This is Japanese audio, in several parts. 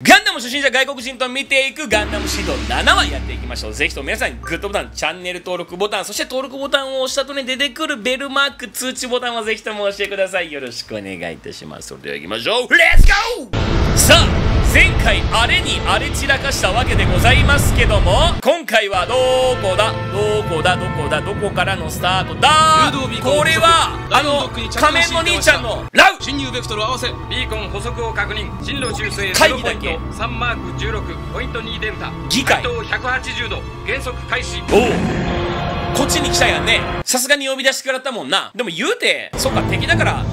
ガンダム初心者外国人と見ていくガンダム指導7話やっていきましょう。ぜひとも皆さん、グッドボタン、チャンネル登録ボタン、そして登録ボタンを押した後に出てくるベルマーク通知ボタンをぜひとも押してください。よろしくお願いいたします。それでは行きましょう。レッツゴーさあ、前回あれに荒れ散らかしたわけでございますけども、今回はどこだ？どこだ？どこだ？どこからのスタートだ？これは、あの、仮面の兄ちゃんのラウ侵入ベクトル合わせビーコン補足を確認。進路修正0ポイン会議だけト3マーク16ポイント2デルタ。議会。回答180度減速開始。おう。こっちに来たやんね。さすがに呼び出してくれたもんな。でも言うてそっか敵だから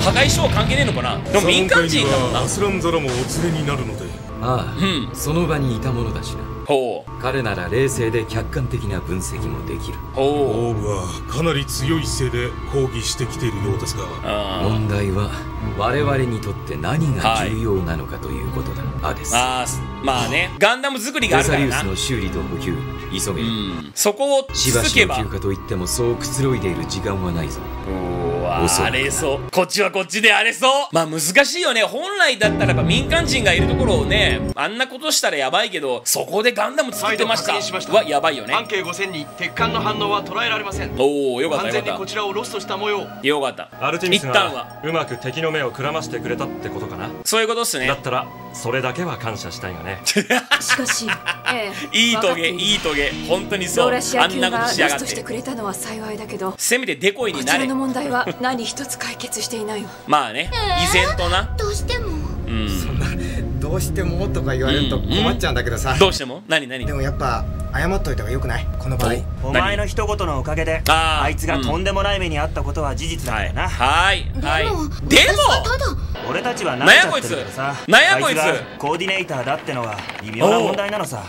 破壊賞関係ねえのかな？でも民間人だもんな。アスランザラもお連れになるので。ああ、うん。その場にいたものだ。しなほう。彼なら冷静で客観的な分析もできる。ほう。オーブはかなり強い姿勢で抗議してきているようですが。あ問題は我々にとって何が重要なのかということだ、アデスあーまあね。ガンダム作りがあロサリウスるからなの修理と補給。急げ、うん。そこをしば続けば。しの休暇といってもそうくつろいでいる時間はないぞ。うわおそらく荒れそう。こっちはこっちで荒れそう。まあ難しいよね。本来だったらやっぱ民間人がいるところをねあんなことしたらやばいけどそこでガンダム作ってました。はやばいよね。半径5000に鉄管の反応は捉えられません。おおよかった完全によかっこちらをロストした模様。たよかった。アルテミス一旦は。がうまく敵の目をくらましてくれたってことかな。そういうことっすね。だったらそれだけは感謝したいがね。しかし、ええ、いいトゲいいトゲ。本当にそう。あんなことがしやがっロストしててくれたのは幸いだけどせめてデコイこになれ。ちらの問題は何一つ解決していないわ。まあね依然とな。どうしても。うん。どうしてもとか言われると困っちゃうんだけどさ、どうしても？何何？でもやっぱ謝っといた方がよくない？この場合。お前の一言のおかげであいつがとんでもない目にあったことは事実だはいからな、はいはい。でも俺たちは慣れなんやこいつちゃってるけどさ。なんやこいつ？コーディネーターだってのは微妙な問題なのさ。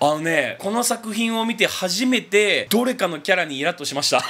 あのねこの作品を見て初めてどれかのキャラにイラッとしました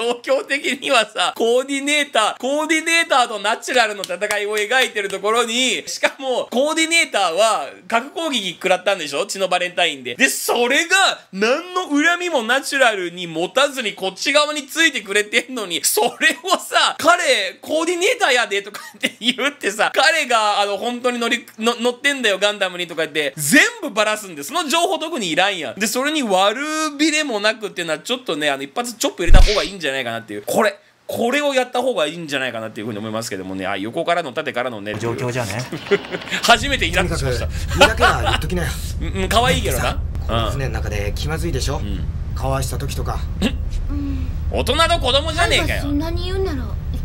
状況的にはさコーディネーターコーディネーターとナチュラルの戦いを描いてるところにしかもコーディネーターは核攻撃食らったんでしょ？血のバレンタインで。でそれが何の恨みもナチュラルに持たずにこっち側についてくれてんのにそれをさ彼コーディネーターやでとかって言ってさ彼があの本当に乗りの乗ってんだよガンダムにとか言って全部バラすんでその情報特にいらんやん。でそれに悪びれもなくっていうのはちょっとねあの一発チョップ入れた方がいいんじゃないかなっていう。これこれをやった方がいいんじゃないかなっていうふうに思いますけどもね。あ横からの縦からのね。状況じゃね？初めてイラッとしました。くいいだけは言っときなよ。うんうん可愛いけどな。この船の中で気まずい。でしょ、交わした時とか。大人と子供じゃねえかよ。がそんなに言うなら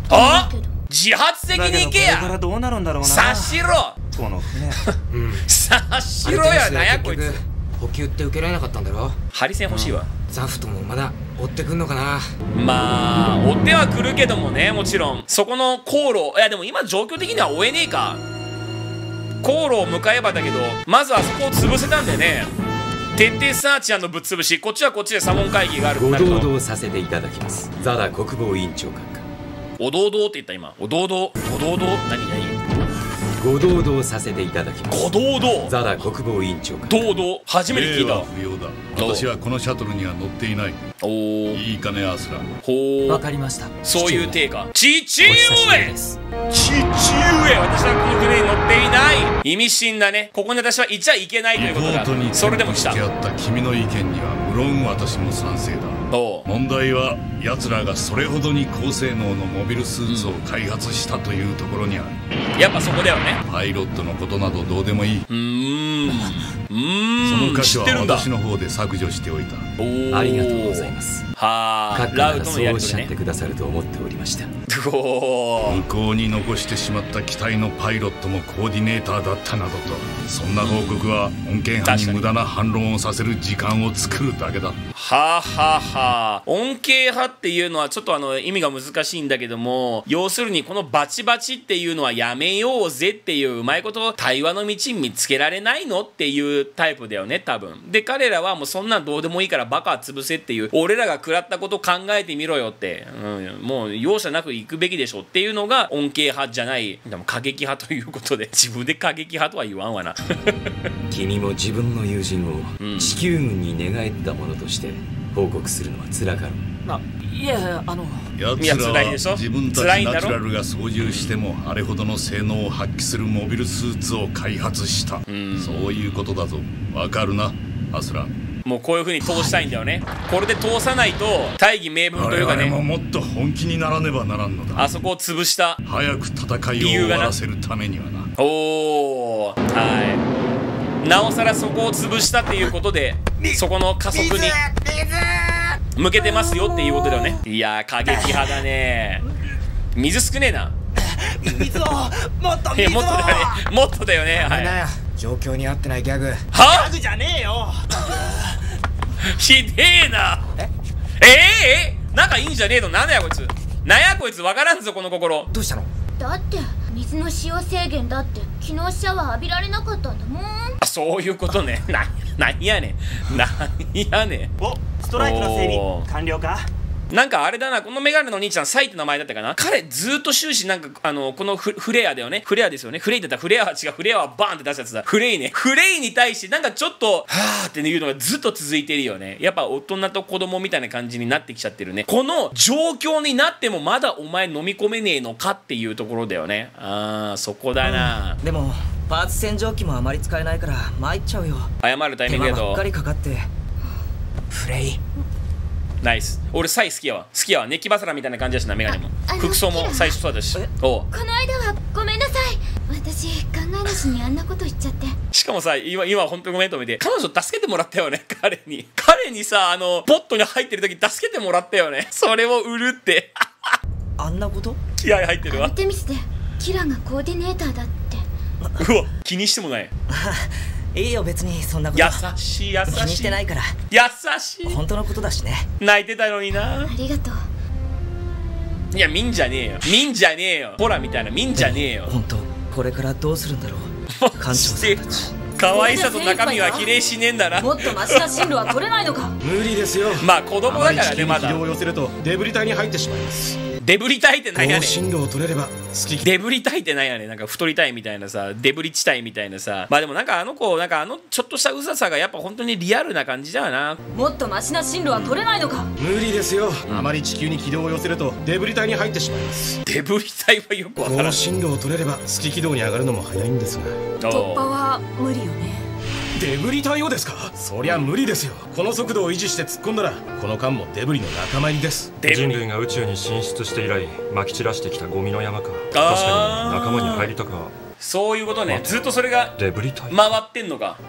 あ？自発的に行けれからやどうなるんだろうな。察しろ。この船 察しろや。なんやこいつ。補給って受けられなかったんだろ。ハリセン欲しいわ。ザフトもまだ追ってくんのかな？まあ追っては来るけどもねもちろん。そこの航路いやでも今状況的には追えねえか。航路を向かえばだけどまずあそこを潰せたんでね。徹底サーチのぶっ潰し。こっちはこっちで左門会議がある。ごなると堂々させていただきます。ザダ国防委員長官かお堂々って言った今。お堂々お堂々何何？ご堂々させていただきます。ご堂々？ザダ国防委員長官堂々？初めて聞いた。わ不要だ。私はこのシャトルには乗っていない。おおいいかねアスラ。ほうわかりました。そういう体か。父上。です。父上私はこの船に乗っていない。意味深だね。ここに私はいちゃいけないということだ。リポートにそれでも来た君の意見には無論私も賛成だ問題は奴らがそれほどに高性能のモビルスーツを開発したというところにある、やっぱそこだよね。パイロットのことなどどうでもいい。うーん。うーん。その箇所は知ってるんだ。私の方で削除しておいた。ありがとうございます。はあ。閣下ならラウとのそうおっしゃってやり取りねくださると思っておりました。向こうに残してしまった機体のパイロットもコーディネーターだったなどと。そんな報告は恩恵派に無駄な反論をさせる時間を作るだけだは、はは、恩恵派っていうのはちょっとあの意味が難しいんだけども要するにこのバチバチっていうのはやめようぜっていううまいこと対話の道見つけられないのっていうタイプだよね多分。で彼らはもうそんなんどうでもいいからバカ潰せっていう俺らが食らったこと考えてみろよって、うん、もう容赦なく行くべきでしょっていうのが恩恵派じゃない。でも過激派ということで自分で過激派とは言わんわな。君も自分の友人を地球軍に寝返った者として報告するのは辛かろう。いやあの奴らは自分たちナチュラルが操縦してもあれほどの性能を発揮するモビルスーツを開発した。そういうことだぞ。わかるなアスラ。もうこういう風に通したいんだよね、これで通さないと大義名分というかね。ももっと本気にならねばならんのだ。あそこを潰した早く戦いを終わらせるためにはな。おおはいなおさらそこを潰したっていうことでそこの加速に向けてますよっていうことだよね。いや過激派だね。水少ねえな。水をもっと いやもっとだよね。もっとだよね。はい。状況に合ってないギャグ。は？ギャグじゃねえよ。ひでえな。え？ええー、仲いいんじゃねえの？なんだよこいつ。なんやこいつ？わからんぞこの心。どうしたの？だって水の使用制限だって昨日シャワー浴びられなかったんだもん。あそういうことね。な何やねん。何やねん。おストライクの整備完了か？なんかあれだな、このメガネの兄ちゃん、サイって名前だったかな？彼ずっと終始なんか、あの、このフフレアだよね？フレアですよね？フレイって言ったらフレアは違う。フレアはバーンって出したやつだ。フレイね。フレイに対してなんかちょっと、はーっていうのがずっと続いてるよね。やっぱ大人と子供みたいな感じになってきちゃってるね。この状況になってもまだお前飲み込めねえのかっていうところだよね。あー、そこだな、うん、でも、パーツ洗浄機もあまり使えないから参っちゃうよ。謝るタイミングだと。ばっかりかかって。フレイ。ナイス俺サイ好きやわ。好きやわ。ネキバサラみたいな感じだしなメガネも。服装も最初そうだし。おこの間はごめんなさい。私考えなしにあんなこと言っちゃって。しかもさ今今本当にごめんと思って。彼女助けてもらったよね彼に。彼にさあのポットに入ってる時助けてもらったよね。それを売るって。あんなこと？気合入ってるわ。アルテミスでキラがコーディネーターだって。うわ気にしてもない いいよ別にそんなこと優しい優しい気にしてない。から優しい。本当のことだしね。泣いてたのにな。ありがとう。いや見んじゃねえよ。見んじゃねえよ。ほらみたいな。見んじゃねえよ。本当これからどうするんだろう。館長さんたち。可愛さと中身は比例しねえんだな。もっとマシな進路は取れないのか。無理ですよ。まあ子供だからねまだ。を寄せるとデブリ隊に入ってしまいますデブリたいってなんやねん。進路を取れれば好き。デブリたいってなんやねん。なんか太りたいみたいなさデブリ地帯みたいなさ。まあでもなんかあの子なんかあのちょっとしたうざさがやっぱ本当にリアルな感じだよな。もっとマシな進路は取れないのか？無理ですよ、あまり地球に軌道を寄せるとデブリ隊に入ってしまいます。デブリ隊はよくわからん。この進路を取れれば月軌道に上がるのも早いんですが。突破は無理よねデブリ隊をですか？そりゃ無理ですよ。この速度を維持して突っ込んだらこの間もデブリの仲間入りです。人類が宇宙に進出して以来まき散らしてきたゴミの山か。確かに仲間に入りたくはそういうことね。ずっとそれがデブリ隊回ってんのか。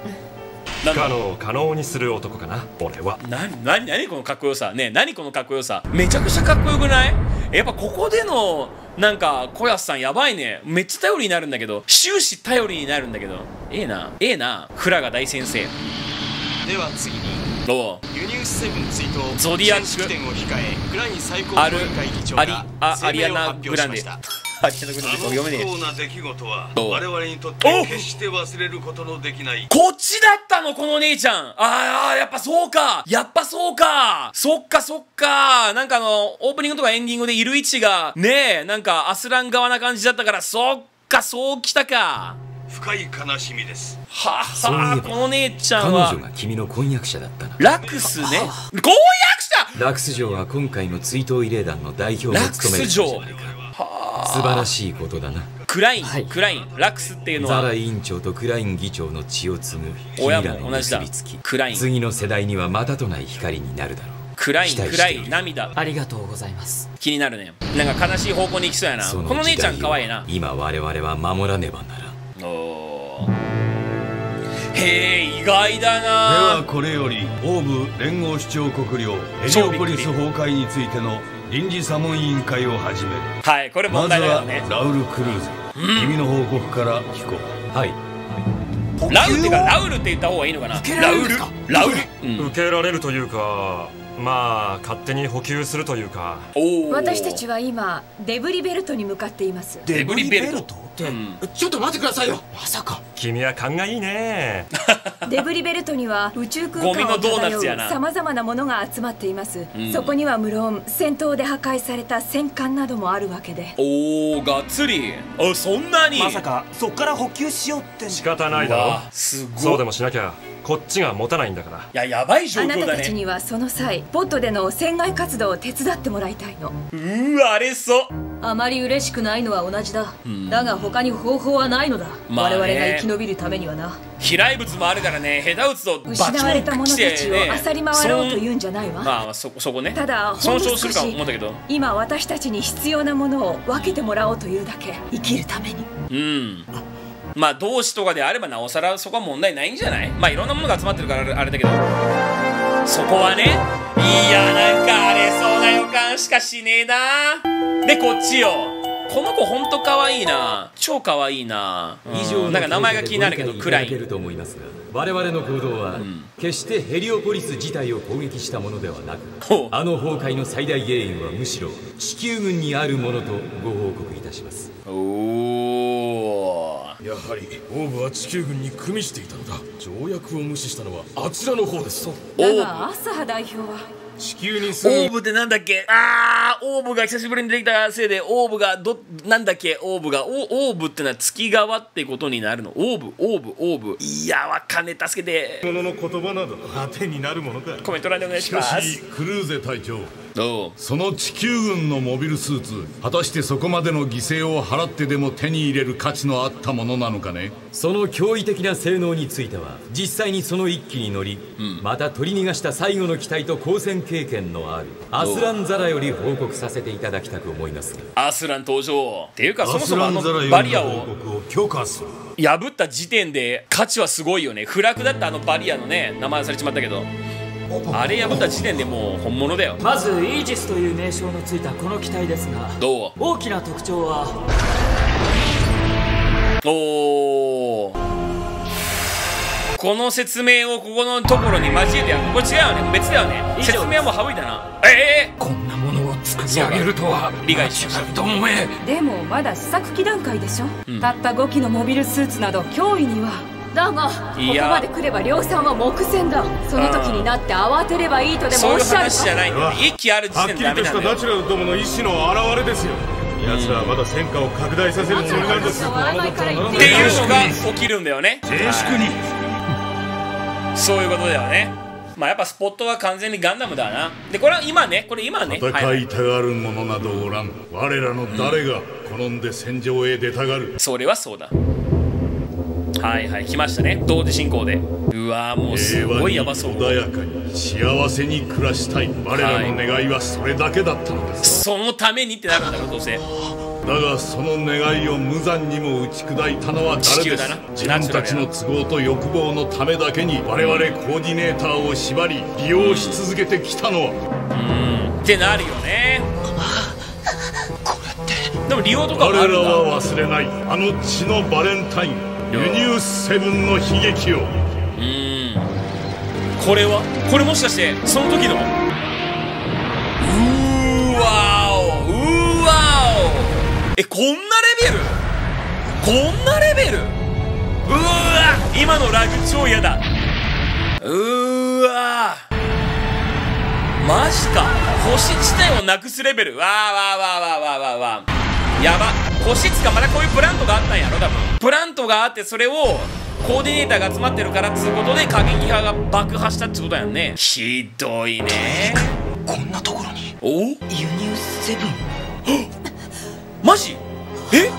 不可能を可能にする男かな俺は。なな何このかっこよさ。ね何このかっこよさ。めちゃくちゃかっこよくない？やっぱここでのなんか小安さんやばいね。めっちゃ頼りになるんだけど。終始頼りになるんだけどええな。ええな。フラガ大先生。では次にどう。ユニウスセブン追悼ゾディアック。式典を控えグラニ最高アル委員会議長アリがあアリアナグランデしました。アリアナグランデ。読めねえ不幸な出来事は我々にとって決して忘れることのできない。こっちだったのこの姉ちゃん。あーやっぱそうか。やっぱそうか。そっかそっか。なんかあのオープニングとかエンディングでいる位置がねえなんかアスラン側な感じだったからそっかそうきたか深い悲しみです。はそういえばはこの姉ちゃん彼は女が君の婚約者だったな。ラクスね。婚約者ラクス城は今回の追悼慰霊団の代表をラク務めるじゃないか素晴らしいことだなクライン、クラインラクスっていうのはザラ委員長とクライン議長の血を継ぐ親君らのも同じだ結びつきクライン次の世代にはまたとない光になるだろうクラインクライン涙ありがとうございます気になるねなんか悲しい方向に行きそうやなそこの姉ちゃん可愛いな今我々は守らねばならんおー。へえ意外だではなこれより欧部連合首長国領ヘリオポリス崩壊についての臨時査問委員会を始める。はいこれ問まずは題だよね。ラウル・クルーズ、君の報告から聞こう。はいラウルってかラウルって言った方がいいのかな。ラウルラウル、うん、受けられるというかまあ勝手に補給するというか。私たちは今デブリベルトに向かっています。デブリベルト？って、ちょっと待ってくださいよ。まさか。君は勘がいいね。デブリベルトには宇宙空間をゴミのドーナ漂うツやな。さまざまなものが集まっています、うん。そこには無論戦闘で破壊された戦艦などもあるわけで。おおがっつり。あそんなに。まさかそっから補給しようって。仕方ないだろ。すごいそうでもしなきゃこっちが持たないんだから。いややばい状あな況だね。たたちにはその際ポットでの船外活動を手伝ってもらいたいの。うわあれそ。うあまり嬉しくないのは同じだ、うん。だが他に方法はないのだ、まあね。我々が生き延びるためにはな。飛来物もあるからね。下手打つと失われた者たちを漁り回ろうというんじゃないわ。まあそそこね。ただほんの少損傷するか思うんだけど。今私たちに必要なものを分けてもらおうというだけ。生きるために。うん。まあ同志とかであればなおさらそこは問題ないんじゃない？まあいろんなものが集まってるからあれだけどそこはねいやなんか荒れそうな予感しかしねえな。でこっちよ。この子ほんと可愛いな。超可愛いな。以上のなんか名前が気になるけどご理クライン解いただけると思いますが我々の行動は、決してヘリオポリス自体を攻撃したものではなくあの崩壊の最大原因はむしろ地球軍にあるものとご報告いたします。おやはりオー。ブは地球軍に組みしていたのだ条約を無視したのはあちらの方ですだがアスハ代表は地球にオーブってなんだっけ？あーオーブが久しぶりに出てきたせいでオーブがどなんだっけ？オーブが。おオーブってのは月側ってことになるの。オーブオーブオーブ。いやわかんねえ助けて。ものの言葉など当てになるものか。コメント欄でお願いしましかしすクルーゼ隊長その地球軍のモビルスーツ果たしてそこまでの犠牲を払ってでも手に入れる価値のあったものなのかね？その驚異的な性能については実際にその一機に乗り、また取り逃がした最後の機体と交戦経験のあるアスランザラより報告させていただきたく思います。アスラン登場。っていうかそもそもあのバリアを許可する。破った時点で価値はすごいよね。不落だったあのバリアのね名前忘れちまったけどあれ破った時点でもう本物だよ。まずイージスという名称のついたこの機体ですがどう？大きな特徴はおー。この説明をここのところに交えてやる。これ違うよね。別だよね。説明はもう省いたな。ええこんなものを作り上げるとは理解しました。どもめでもまだ試作機段階でしょ、うん。たった5機のモビルスーツなど脅威にはだがこいや。こまで来れば量産は目前だ。その時になって慌てればいいとでそういうもおっしゃる。話じゃないんだよ。ね一機ある時はっ点きりとしたでダメなんだよ。ナチュラルどもの意志の表れですよ。奴らはまだ戦果を拡大させるつもりなんですっていうのが起きるんだよね静粛にそういうことだよねまあやっぱスポットは完全にガンダムだなでこれは今ねこれ今ね戦いたがる者などおらん我らの誰が好んで戦場へ出たがるそれはそうだはいはい来ましたね。同時進行で。うわーもうすごいやばそう。穏やかに幸せに暮らしたい。我らの願いはそれだけだったのです、そのためにってなるんだろうどうせ。だがその願いを無残にも打ち砕いたのは誰です。地球だな。自分たちの都合と欲望のためだけに我々コーディネーターを縛り利用し続けてきたのは。うん。ってなるよね。でも利用とかもあ我るんだ。らは忘れない。あの血のバレンタインユニウスセブンの悲劇を。うん。これはこれもしかしてその時の？うーわお。うーわお。えこんなレベル？こんなレベル？うわ今のラグ超嫌だ。うーわマジか。星地点をなくすレベル。わーわーわーわーわーわーわーやば。星つかまだこういうプラントがあったんやろ多分。プラントがあってそれをコーディネーターが集まってるからっつうことで過激派が爆破したってことやんね。ひどいね。こんなところに？お？ユニウスセブン。マジ？え？い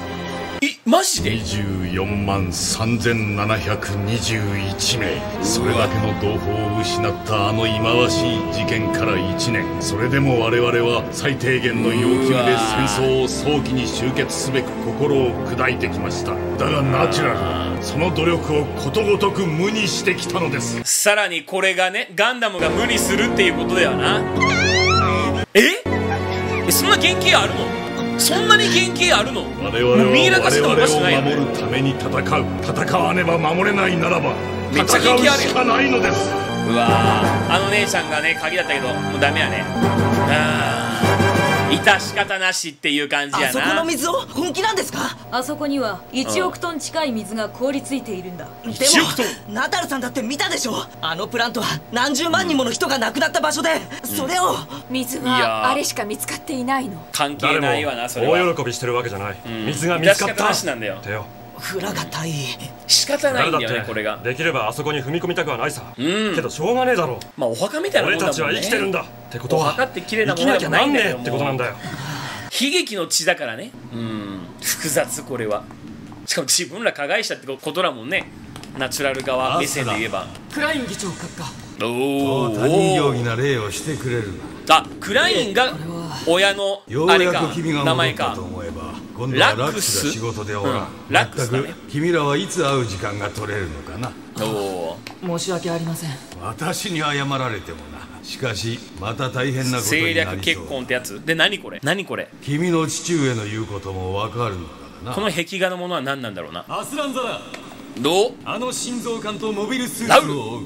マジで？24万3721名。それだけの同胞を失ったあの忌まわしい事件から1年。それでも我々は最低限の要求で戦争を早期に終結すべく心を砕いてきました。だがナチュラル。はその努力をことごとく無にしてきたのです。さらにこれがねガンダムが無にするっていうことだよな。え？えそんな原型あるの？そんなに原型あるの？我々はミイラ化してもおかし守るために戦う。戦わねば守れないならばめっちゃ戦う元気あるよ。しかないのです。うわー。あの姉ちゃんがね鍵だったけどもうダメやね。あー致し方なしっていう感じやな。あそこの水を本気なんですか？あそこには1億トン近い水が凍りついているんだ。でもナダルさんだって見たでしょ？あのプラントは何十万人もの人が亡くなった場所でそれを。水いやー。はあれしか見つかっていないの。関係ないわなそれは。大喜びしてるわけじゃない、うん。水が見つかっ致した方なしなんだよ。テオフラが大意仕方ないんだよ誰ってねこれが。できればあそこに踏み込みたくはないさ、うん。けどしょうがねえだろまあお墓みたいなもん俺ただもんね。ちは生きてるんだ。ってことはお墓って綺麗なも生きなきゃのでもなんねえんだよってことなんだよ。悲劇の血だからね。うん。複雑これは。しかも自分ら加害者ってことだもんね。ナチュラル側目線で言えば。クライン議長閣下お他人行儀な礼をしてくれるあクラインが親のあれか名前か戻ったと思えば今度はラックス。が仕事でおらん、うん。ラックスだね。全く君らはいつ会う時間が取れるのかな？お申し訳ありません。私に謝られてもな。しかしまた大変なことに政略なりそう。結婚ってやつ？で何これ？何これ？君の父上の言うこともわかるのだな。この壁画のものは何なんだろうな？アスランザラどう？あの心臓管とモビルスーツを追う。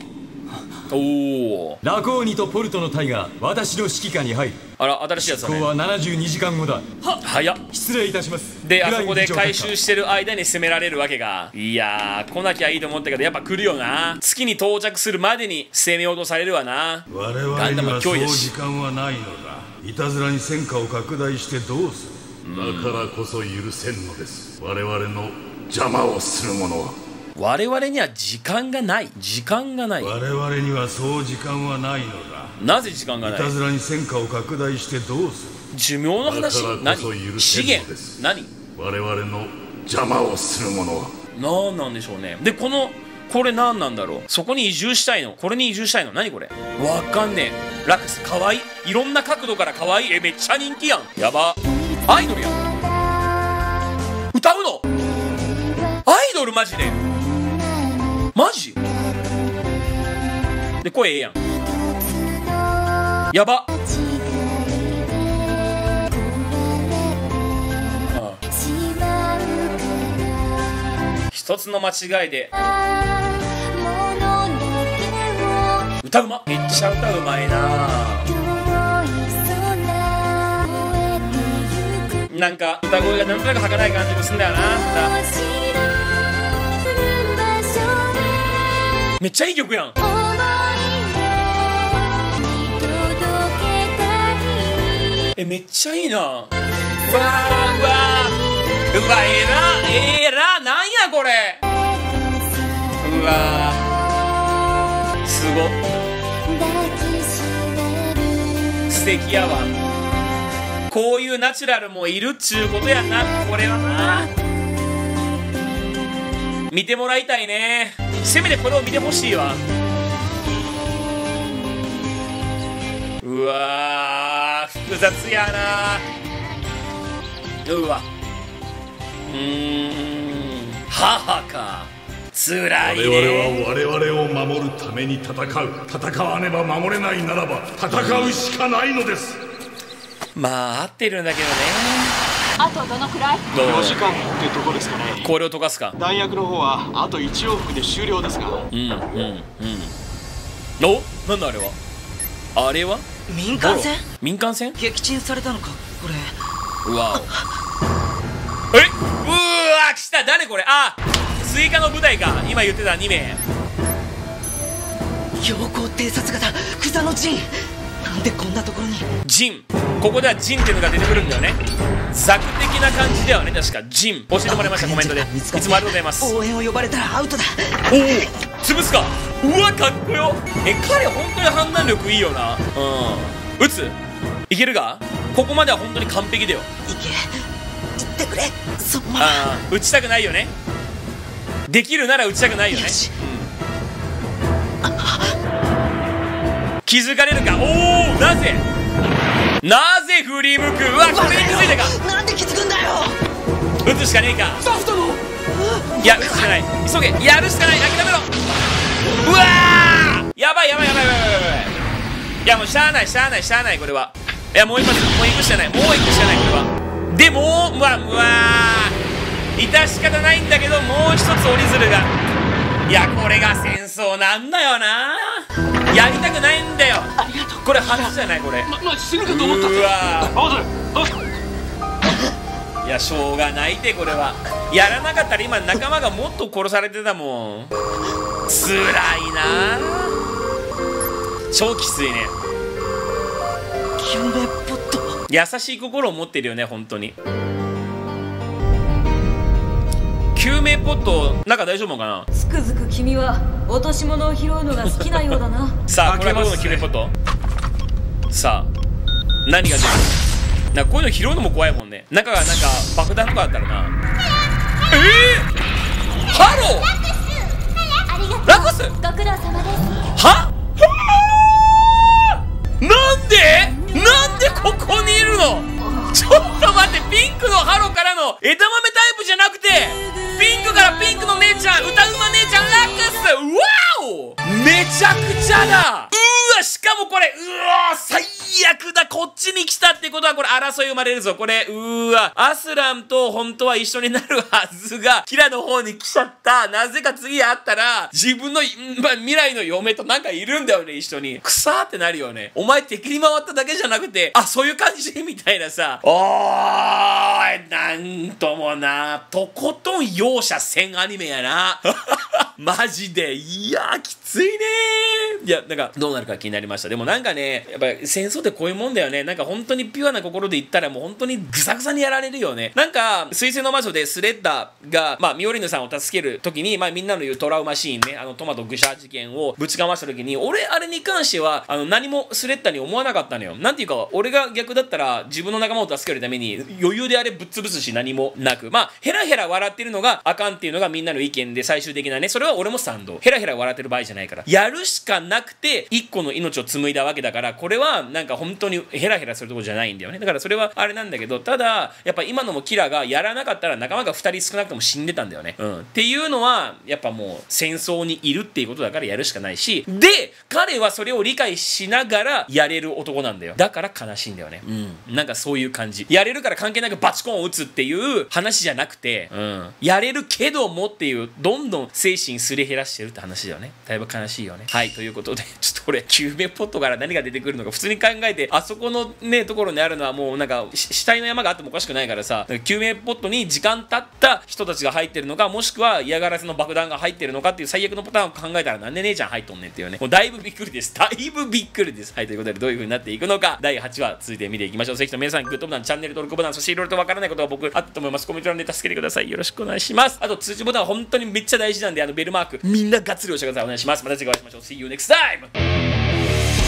おおラコーニとポルトの隊が私の指揮下に入るあら新しいやつだね。は72時間後だ。早っ。失礼いたします。であそこで回収してる間に攻められるわけが。いやー来なきゃいいと思ったけどやっぱ来るよな。月に到着するまでに攻め落とされるわな。我々にはそう時間はないのだ。いたずらに戦火を拡大してどうする。だからこそ許せんのです。我々の邪魔をする者は我々には時間がない。時間がない。我々にはそう時間はないのだ。なぜ時間がない？いたずらに戦火を拡大してどうする？寿命の話？何？資源？何？我々の邪魔をする者は。何なんでしょうね。でこのこれ何なんだろう？そこに移住したいの？これに移住したいの？何これ？わかんねえ。ラックスかわい。いいろんな角度からかわいい。えめっちゃ人気やん。やば。アイドルやん。歌うの？アイドルマジでマジ？で声ええやん。やば。ああ一つの間違いで。歌うま？めっちゃ歌うまいな。なんか歌声がなんとなく儚い感じもすんだよなめっちゃいい曲やん。えめっちゃいいな。わーわーうわえらえらなんやこれ。うわーすご素敵やわ。こういうナチュラルもいるっちゅうことやなこれはな見てもらいたいね。せめてこれを見てほしいわ。うわー複雑やな。うわ。うーん。母か。つらい我ね々は我々を守るために戦う。戦わねば守れないならば戦うしかないのです。まあ合ってるんだけどねあとどのくらい？どう4時間ってとこですかね。これを溶かすか。弾薬の方はあと1往復で終了ですが。うんうんうん。おなんだあれは？あれは？民間船？民間船？撃沈されたのかこれ。うわお。え？うわ来た。誰これ？あ追加の部隊か。今言ってた2名。陽光偵察型草の陣なんでこんなところに？ジン。ここではジンっていうのが出てくるんだよね。ザク的な感じではね。確かジン。教えてもらいました。コメントで。いつもありがとうございます。応援を呼ばれたらアウトだ。おお潰すか。うわかっこよ。え彼本当に判断力いいよな。うん。撃つ。いけるか？ここまでは本当に完璧だよ。いけ。言ってくれ。そんまああ撃ちたくないよね。できるなら撃ちたくないよね、うん気づかれるか？おおなぜ？なぜ振り向く？うわこれに気づいたか。なんで気づくんだよ！撃つしかねえか。ソフトの。いや撃つしかない。急げ。やるしかない。諦めろ。うわー！やばいやばいやばいやばいやばいやばい。いやもうしゃあないしゃあないしゃあないこれは。いやもう一発もう行くしかない。もう行くしかないこれは。でもううわうわー。致し方ないんだけどもう一つ折り鶴が。いやこれが戦争なんだよなやりたくないんだよ。これ初じゃないこれ。ま、死ぬかと思った。うわいやしょうがないってこれは。やらなかったら今仲間がもっと殺されてたもん。つらいな超きついね。優しい心を持ってるよね本当に救命ポット中大丈夫かな？つくづく君は落とし物を拾うのが好きなようだな。さあこれはどこの救命ポット？さあ何が出る？なんかこういうの拾うのも怖いもんね。中がなんか爆弾とかあったらな。えー、ハロ！ラクス！ご苦労様です。は？なんで？なんでここにいるの？ちょっと待ってピンクのハロからの枝豆タイプじゃなくてピンクからピンクの姉ちゃん歌うま姉ちゃんラックス。ワオめちゃくちゃだうわしかもこれうわ最悪だ。こっちに来たってことはこれ争い生まれるぞ。これうわ。アスランと本当は一緒になるはずがキラの方に来ちゃった。なぜか次会ったら自分の、ま未来の嫁となんかいるんだよね一緒に。くさってなるよね。お前敵に回っただけじゃなくてあそういう感じ？みたいなさ。おーいなんともな。とことん容赦せんアニメやな。マジで。いやきついねいやなんかどうなるか気になりました。でもなんかねやっぱ戦争ってこういうもんだよね。なんか本当にピュアな心で言ったらもう本当にぐさぐさにやられるよね。なんか水星の魔女でスレッダーがまあミオリヌさんを助ける時にまあみんなの言うトラウマシーンね。あのトマト愚者事件をぶちかました時に俺あれに関してはあの何もスレッダーに思わなかったのよ。なんていうか俺が逆だったら自分の仲間を助けるために余裕であれぶっ潰すし何もなく。まあヘラヘラ笑ってるのがあかんっていうのがみんなの意見で最終的なね。それは俺も賛同。ヘラヘラ笑ってる場合じゃないから。やるしかなくて一個の命を紡いだわけだからこれはなんか本当にヘラヘラするとこじゃないんだよね。だからそれはあれなんだけどただやっぱ今のもキラがやらなかったら仲間が2人少なくとも死んでたんだよね。うん。っていうのはやっぱもう戦争にいるっていうことだからやるしかないし。で彼はそれを理解しながらやれる男なんだよ。だから悲しいんだよね。うん。なんかそういう感じ。やれるから関係なくバチコンを打つっていう話じゃなくてうん。やれるけどもっていうどんどん精神すり減らしてるって話だよね。だいぶ悲しいよね。はいということで ちょっとこれ救命ポットから何が出てくるのか普通に考えてあそこのねところにあるのはもうなんか死体の山があってもおかしくないからさ救命ポットに時間経った人たちが入ってるのかもしくは嫌がらせの爆弾が入ってるのかっていう最悪のパターンを考えたらなんで姉ちゃん入っとんねんっていうね。もうだいぶびっくりです。だいぶびっくりです。はいということでどういう風になっていくのか。第8話続いて見ていきましょう。ぜひとも皆さんグッドボタンチャンネル登録ボタンそしていろいろとわからないことは僕あったと思います。コメント欄で助けてください。よろしくお願いします。あと通知ボタンは本当にめっちゃ大事なんであのベルマーク。みんながっつり押してください。お願いしますまた次回お会いしましょう See you next time!